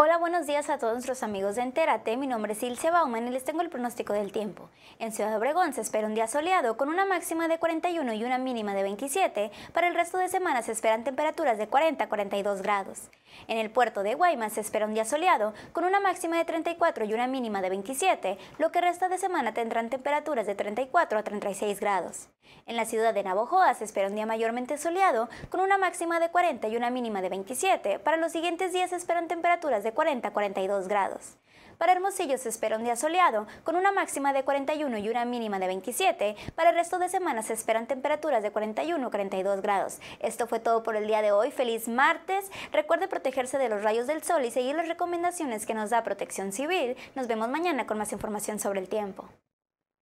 Hola, buenos días a todos nuestros amigos de Entérate. Mi nombre es Ilse Bauman y les tengo el pronóstico del tiempo. En Ciudad Obregón se espera un día soleado con una máxima de 41 y una mínima de 27. Para el resto de semana se esperan temperaturas de 40 a 42 grados. En el puerto de Guaymas se espera un día soleado con una máxima de 34 y una mínima de 27. Lo que resta de semana tendrán temperaturas de 34 a 36 grados. En la ciudad de Navojoa se espera un día mayormente soleado con una máxima de 40 y una mínima de 27. Para los siguientes días se esperan temperaturas de 40 a 42 grados. Para Hermosillo se espera un día soleado, con una máxima de 41 y una mínima de 27. Para el resto de semana se esperan temperaturas de 41 a 42 grados. Esto fue todo por el día de hoy. Feliz martes. Recuerde protegerse de los rayos del sol y seguir las recomendaciones que nos da Protección Civil. Nos vemos mañana con más información sobre el tiempo.